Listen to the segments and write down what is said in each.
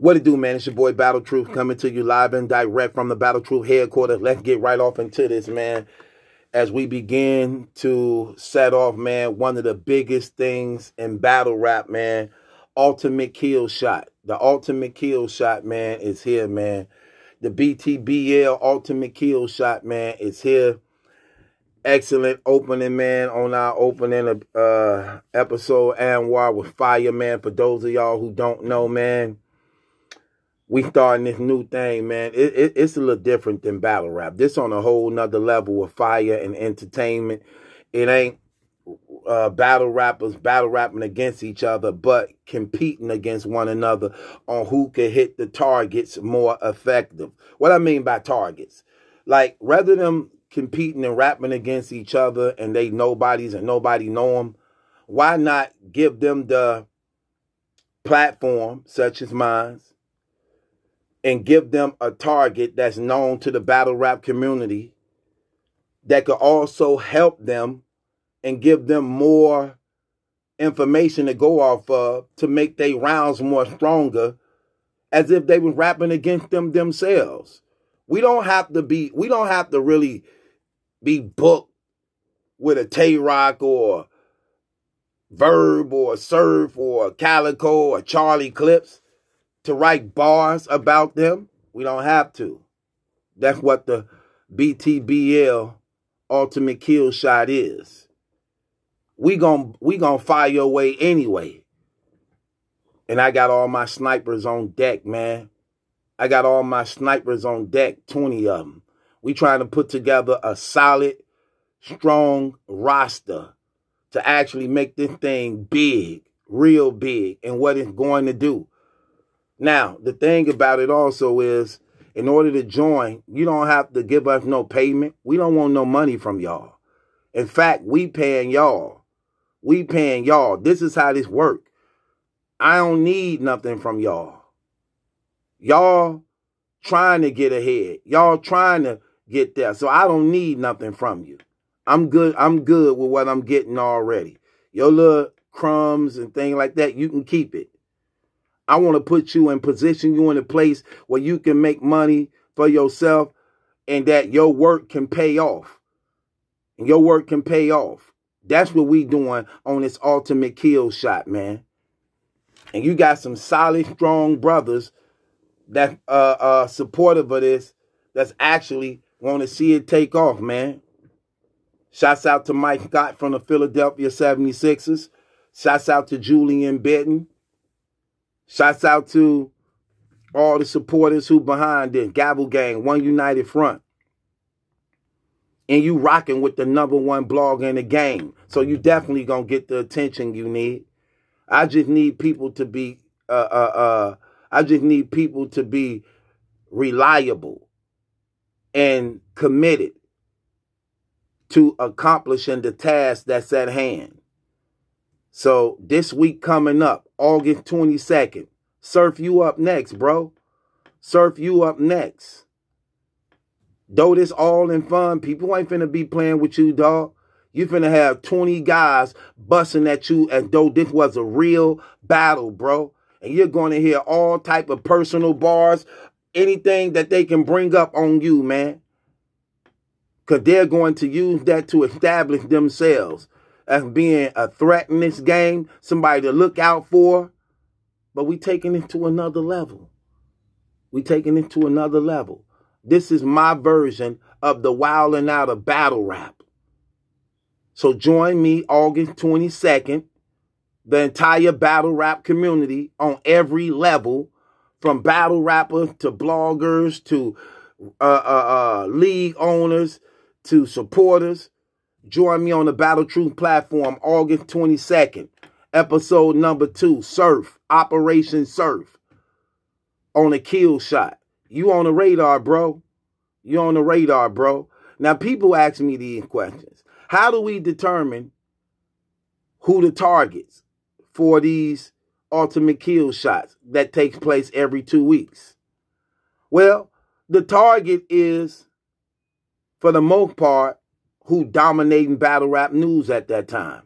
What it do, man? It's your boy Battle Truth coming to you live and direct from the Battle Truth headquarters. Let's get right off into this, man. As we begin to set off, man, one of the biggest things in battle rap, man, ultimate kill shot. The ultimate kill shot, man, is here, man. The BTBL ultimate kill shot, man, is here. Excellent opening, man, on our opening uh, episode, Anwar with Fire, man. For those of y'all who don't know, man, we starting this new thing, man. It, it, it's a little different than battle rap. This on a whole nother level of fire and entertainment. It ain't uh, battle rappers battle rapping against each other, but competing against one another on who can hit the targets more effective. What I mean by targets, like rather than competing and rapping against each other and they nobodies and nobody know them, why not give them the platform such as mine and give them a target that's known to the battle rap community that could also help them and give them more information to go off of to make their rounds more stronger as if they were rapping against them themselves. We don't have to be, we don't have to really be booked with a Tay Roc or Verb or Surf or Calicoe or Charlie Clips to write bars about them. We don't have to. That's mm-hmm. what the BTBL ultimate kill shot is. We gon' we gonna fire your way anyway. And I got all my snipers on deck, man. I got all my snipers on deck, 20 of them. We trying to put together a solid, strong roster to actually make this thing big, real big, and what it's going to do. Now, the thing about it also is, in order to join, you don't have to give us no payment. We don't want no money from y'all. In fact, we paying y'all. We paying y'all. This is how this work. I don't need nothing from y'all. Y'all trying to get ahead. Y'all trying to get there. So I don't need nothing from you. I'm good. I'm good with what I'm getting already. Your little crumbs and things like that, you can keep it. I want to put you and position you in a place where you can make money for yourself and that your work can pay off. And your work can pay off. That's what we doing on this ultimate kill shot, man. And you got some solid, strong brothers that uh uh supportive of this that's actually want to see it take off, man. Shouts out to Mike Scott from the Philadelphia 76ers. Shouts out to Julian Benton. Shouts out to all the supporters who behind it. Gavel Gang, One United Front. And you rocking with the number one blog in the game. So you definitely gonna get the attention you need. I just need people to be uh uh uh I just need people to be reliable and committed to accomplishing the task that's at hand. So this week coming up, August 22nd, surf you up next, bro. Surf you up next. Though this all in fun, people ain't finna be playing with you, dog. You finna have 20 guys busting at you as though this was a real battle, bro. And you're to hear all type of personal bars, anything that they can bring up on you, man. Because they're going to use that to establish themselves as being a threat in this game, somebody to look out for. But we taking it to another level. We taking it to another level. This is my version of the wilding out of battle rap. So join me August 22nd, the entire battle rap community on every level, from battle rappers to bloggers to uh, uh, uh, league owners to supporters Join me on the Battle Truth platform August 22nd, episode number two, Surf, Operation Surf, on a kill shot. You on the radar, bro. You on the radar, bro. Now, people ask me these questions. How do we determine who the targets for these ultimate kill shots that takes place every two weeks? Well, the target is, for the most part, who dominating battle rap news at that time.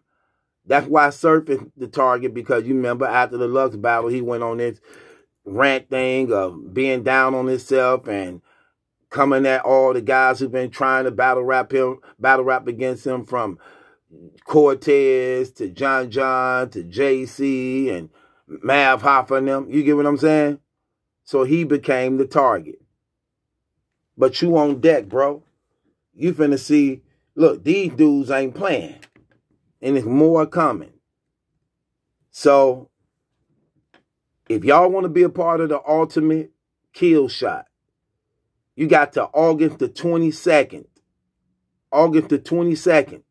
That's why Surf is the target because you remember after the Lux battle, he went on this rant thing of being down on himself and coming at all the guys who've been trying to battle rap him, battle rap against him from Cortez to John John to JC and Mav Hoffa and them. You get what I'm saying? So he became the target. But you on deck, bro. You finna see, look, these dudes ain't playing. And it's more coming. So if y'all want to be a part of the ultimate kill shot, you got to August the 22nd. August the 22nd.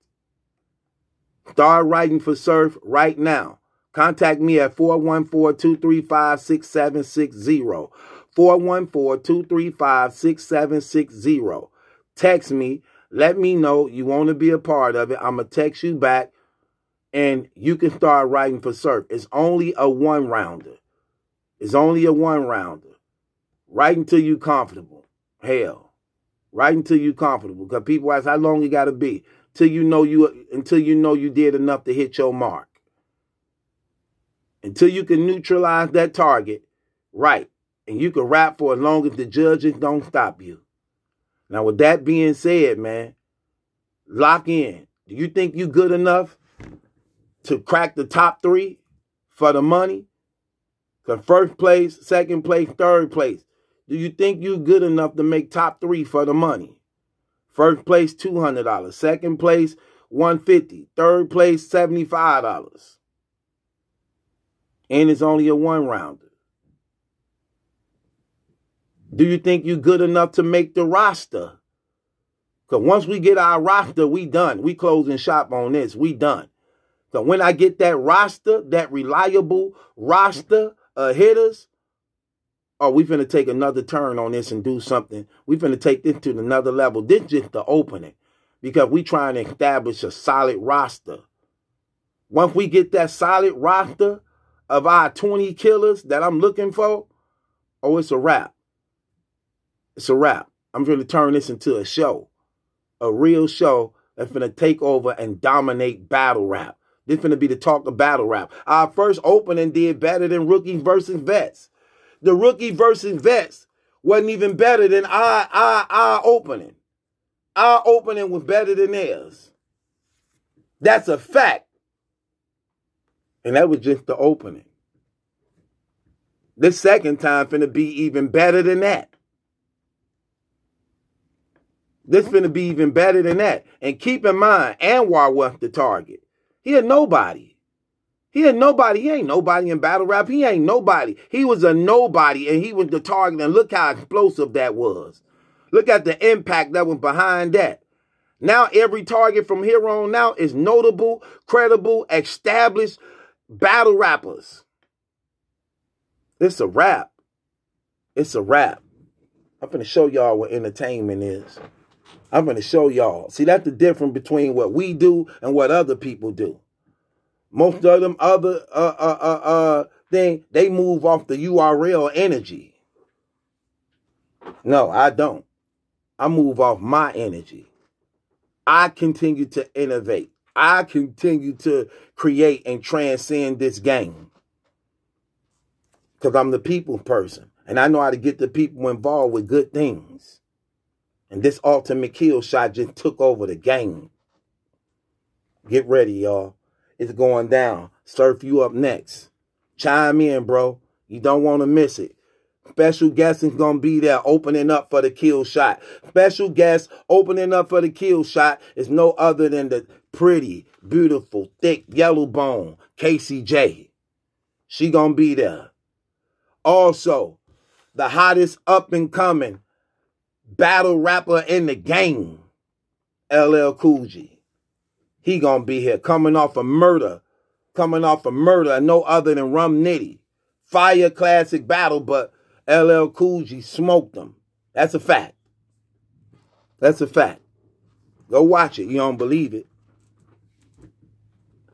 Start writing for surf right now. Contact me at 414-235-6760. 414-235-6760. Text me. Let me know you want to be a part of it. I'm going to text you back and you can start writing for surf. It's only a one rounder. It's only a one rounder. Write until you comfortable. Hell. Write until you comfortable. Because people ask how long you gotta be. Till you know you until you know you did enough to hit your mark. Until you can neutralize that target, right. And you can rap for as long as the judges don't stop you. Now, with that being said, man, lock in. Do you think you good enough to crack the top three for the money? The first place, second place, third place. Do you think you good enough to make top three for the money? First place, $200. Second place, 150. Third place, $75. And it's only a one rounder. Do you think you good enough to make the roster? Because once we get our roster, we done. We closing shop on this. We done. So when I get that roster, that reliable roster of hitters, oh, we finna take another turn on this and do something. We finna take this to another level. This just the opening. Because we trying to establish a solid roster. Once we get that solid roster of our 20 killers that I'm looking for, oh, it's a wrap. It's a wrap. I'm going to turn this into a show. A real show that's going to take over and dominate battle rap. This going to be the talk of battle rap. Our first opening did better than Rookie versus vets. The rookie versus vets wasn't even better than our, our, our opening. Our opening was better than theirs. That's a fact. And that was just the opening. This second time finna be even better than that. This finna be even better than that. And keep in mind, Anwar was the target. He had nobody. He had nobody. He ain't nobody in battle rap. He ain't nobody. He was a nobody and he was the target. And look how explosive that was. Look at the impact that was behind that. Now every target from here on out is notable, credible, established battle rappers. It's a rap. It's a rap. I'm going to show y'all what entertainment is. I'm going to show y'all. See, that's the difference between what we do and what other people do. Most of them other uh uh uh uh thing they move off the URL energy. No, I don't. I move off my energy. I continue to innovate. I continue to create and transcend this game. Because I'm the people person. And I know how to get the people involved with good things. And this ultimate kill shot just took over the game. Get ready, y'all. It's going down. Surf you up next. Chime in, bro. You don't want to miss it. Special guest is going to be there opening up for the kill shot. Special guest opening up for the kill shot is no other than the pretty, beautiful, thick, yellow bone, Casey J. She going to be there. Also, the hottest up and coming battle rapper in the game, LL Cool G. He gonna be here coming off a of murder, coming off a of murder, no other than Rum Nitty. Fire classic battle, but LL Cool G smoked them. That's a fact. That's a fact. Go watch it. You don't believe it.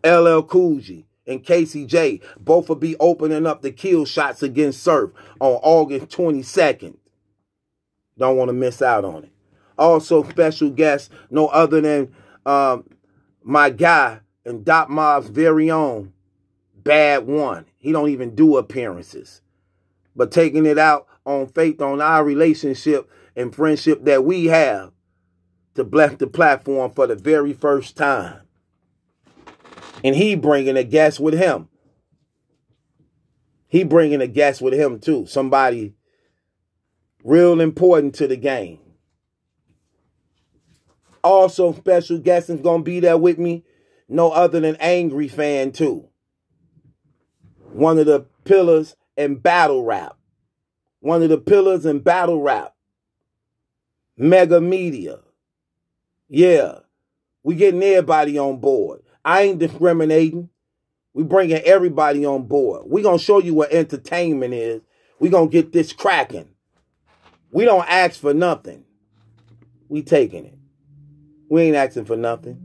LL Cool G and Casey J both will be opening up the kill shots against Surf on August 22nd. Don't want to miss out on it. Also, special guest, no other than um, my guy and Dot Mob's very own Bad One. He don't even do appearances. but taking it out on faith on our relationship and friendship that we have to bless the platform for the very first time. And he bringing a guest with him. He bringing a guest with him too. Somebody real important to the game. Also, special guest is gonna be there with me. No other than Angry Fan too. One of the pillars in battle rap. One of the pillars in battle rap. Mega Media. Yeah. We getting everybody on board. I ain't discriminating. We bringing everybody on board. We gonna show you what entertainment is. We gonna get this cracking. We don't ask for nothing. We taking it. We ain't asking for nothing.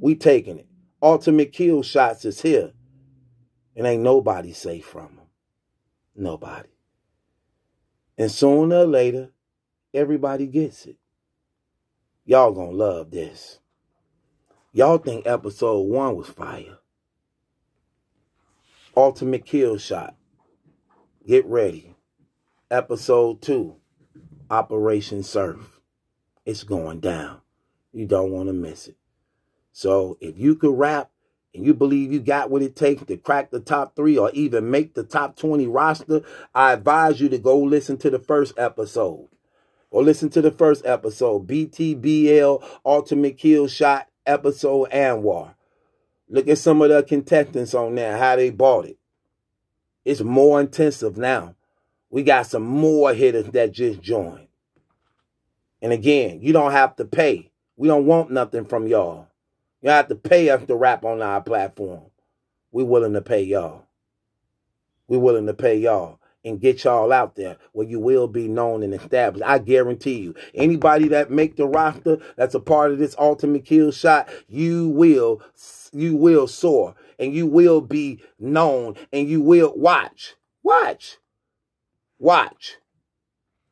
We taking it. Ultimate kill shots is here. And ain't nobody safe from them. Nobody. And sooner or later, everybody gets it. Y'all gonna love this. Y'all think episode one was fire. Ultimate kill shot. Get ready. Episode two. Operation Surf. It's going down. You don't want to miss it. So if you could rap and you believe you got what it takes to crack the top three or even make the top 20 roster, I advise you to go listen to the first episode. Or listen to the first episode, BTBL Ultimate Kill Shot episode Anwar. Look at some of the contestants on there, how they bought it. It's more intensive now. We got some more hitters that just joined. And again, you don't have to pay. We don't want nothing from y'all. You have to pay us to rap on our platform. We willing to pay y'all. We willing to pay y'all and get y'all out there where you will be known and established. I guarantee you, anybody that make the roster that's a part of this ultimate kill shot, you will you will soar and you will be known and you will watch. Watch. Watch.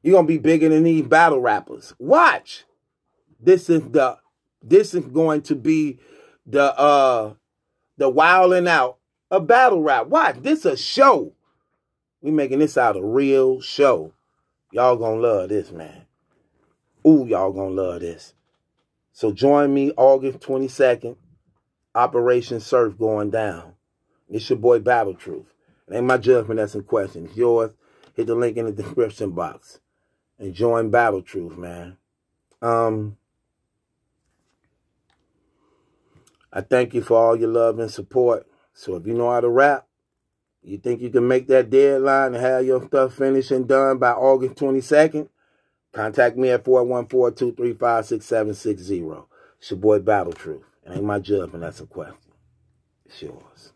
You're gonna be bigger than these battle rappers. Watch. This is the this is going to be the uh the wilding out a battle rap. Watch. This a show. We making this out a real show. Y'all gonna love this, man. Ooh, y'all gonna love this. So join me August 22nd. Operation Surf going down. It's your boy Battle Truth. It ain't my judgment that's in question. It's yours hit the link in the description box and join Battle Truth, man. Um, I thank you for all your love and support. So if you know how to rap, you think you can make that deadline and have your stuff finished and done by August 22nd, contact me at 414-235-6760. It's your boy Battle Truth. It ain't my job, and that's a question. It's yours.